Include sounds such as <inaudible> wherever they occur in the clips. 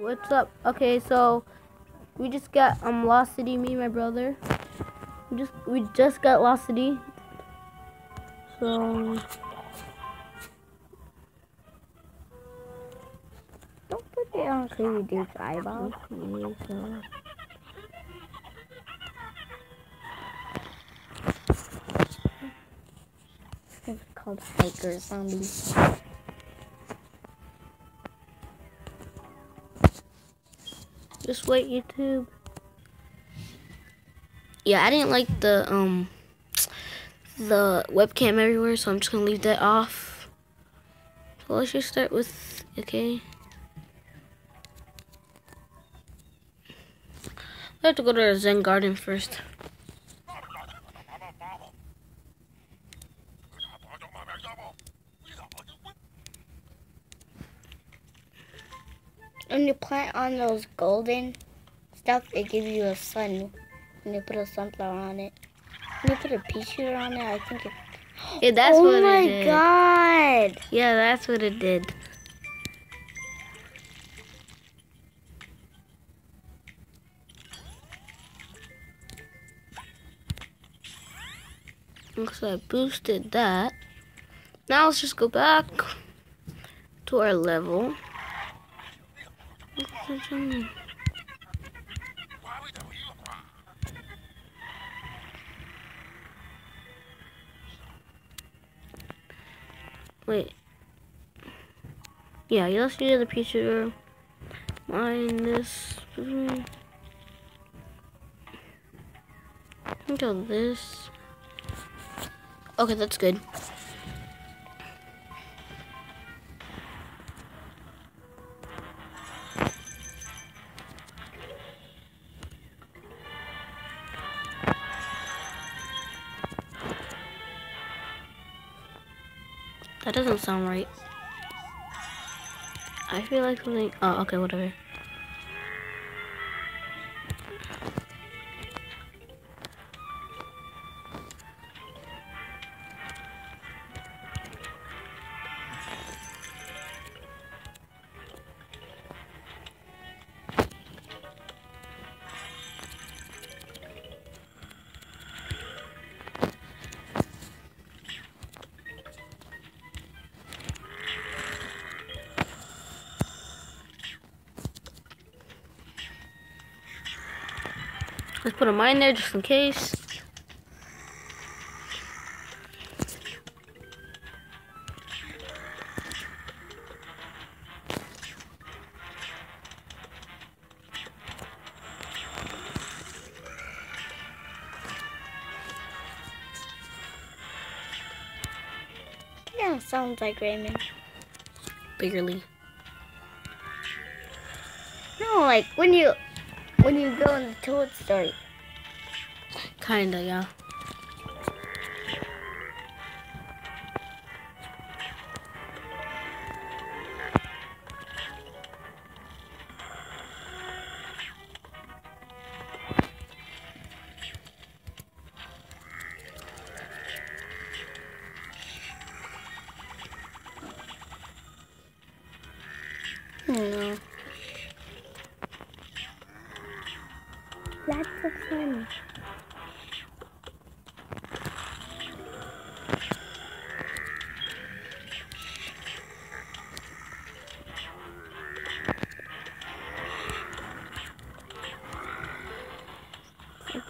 What's up? Okay, so we just got um Lost City, me and my brother. We just we just got Lost City. So Don't put it on Crazy Dude's eyeball. okay, so It's called Hiker Zombie. Just wait YouTube. Yeah, I didn't like the um the webcam everywhere, so I'm just gonna leave that off. So let's just start with okay. I have to go to the Zen Garden first. When you plant on those golden stuff, it gives you a sun. When you put a sunflower on it. When you put a pea shooter on it, I think it. <gasps> Yeah, that's oh what my it did. god! Yeah, that's what it did. Looks like I boosted that. Now let's just go back to our level. Wait. Yeah, let's do the picture. Minus three. Until this. Okay, that's good. That doesn't sound right. I feel like something. Oh, okay, whatever. Let's put a mine there just in case. Yeah, sounds like Raymond. Barely. No, like when you when you go in the toad story. Kinda, yeah.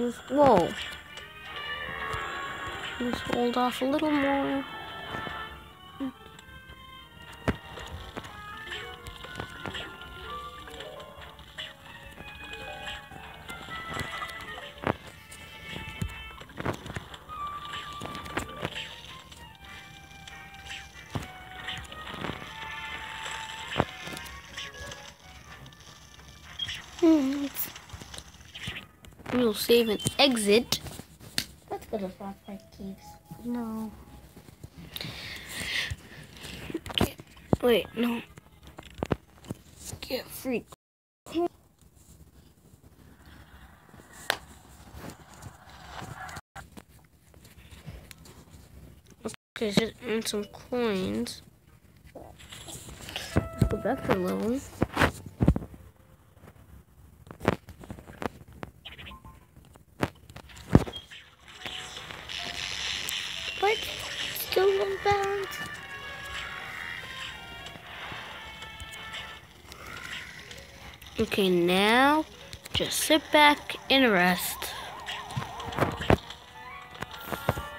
Just whoa. Just hold off a little more. We'll save and exit. Let's go to Frostbite Caves. No. Get, wait, no. Get free. Okay, just earn some coins. Let's go back to the level. Okay, now just sit back and rest.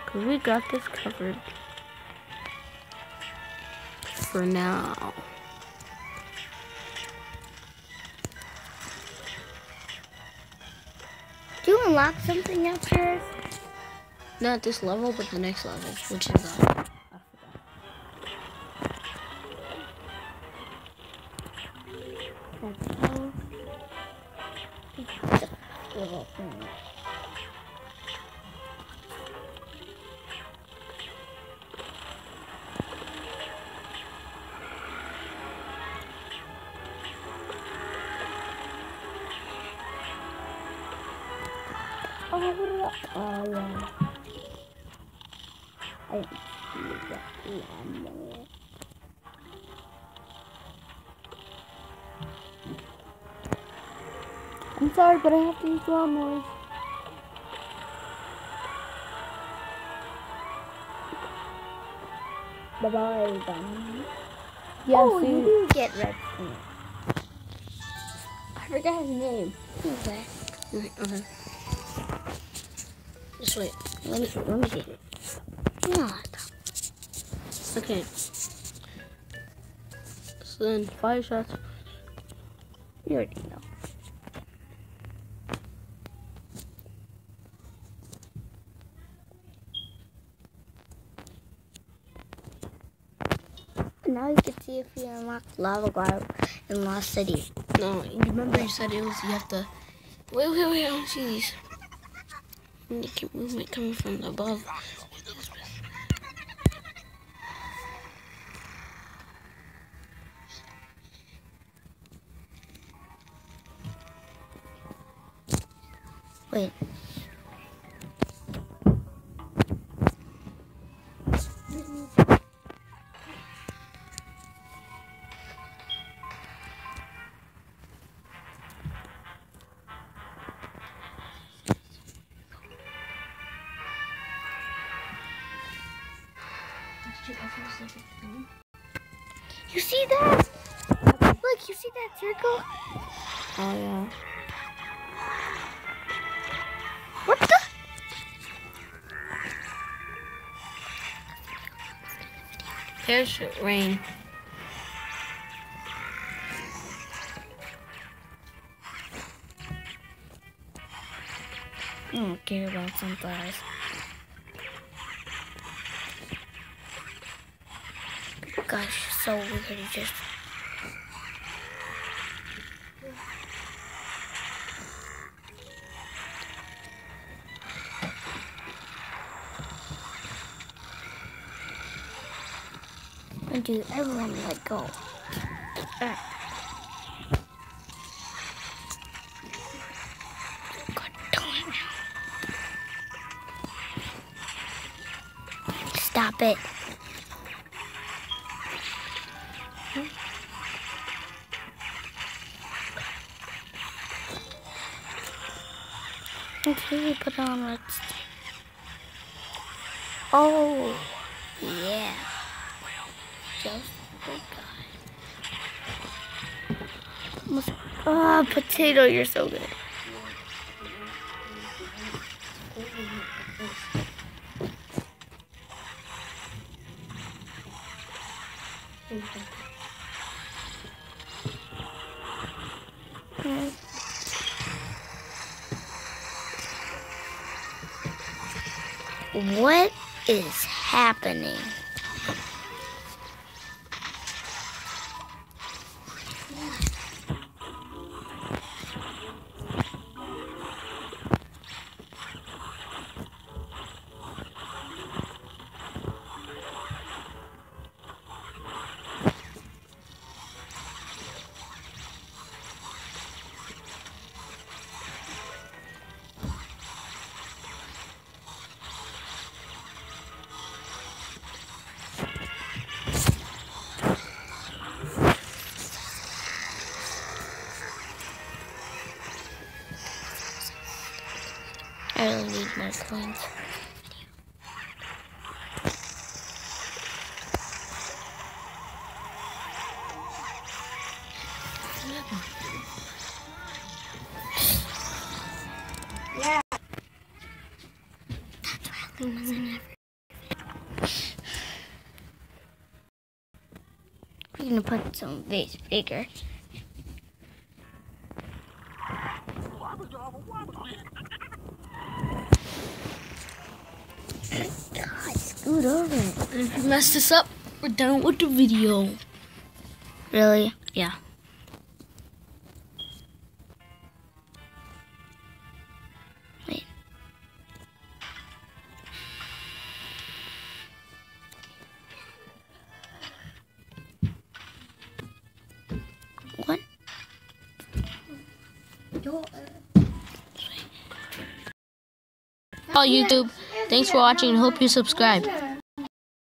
Cause we got this covered for now. Do you unlock something upstairs? Not this level, but the next level, which is uh, I- didn't see that lawnmower. I'm sorry, but I have to use lawnmowers. Bye bye, Bunny. Yeah, oh, see- you do get red. I forgot his name. Who's that? Just wait. Let me let me see. Not. Okay. So then five shots. You already know. Now you can see if you unlock lava guard in Lost City. No, you remember you said it was you have to. Wait, wait, wait! I don't see these. And keep movement coming from above. Wait. You see that? Look, you see that circle? Oh yeah. What the? Parachute rain. I don't care about sunflowers. Gosh, so weird. It's just. And dude, everyone let go. It. Stop it. Okay, put on let's. Oh, yeah. Just the guy. Ah, potato, you're so good. What is happening? Yeah. We're gonna put some base bigger. Scoot over. And if you mess this up, we're done with the video. Really? Yeah. Wait. What? Uh. Oh, YouTube. Thanks for watching and hope you subscribe.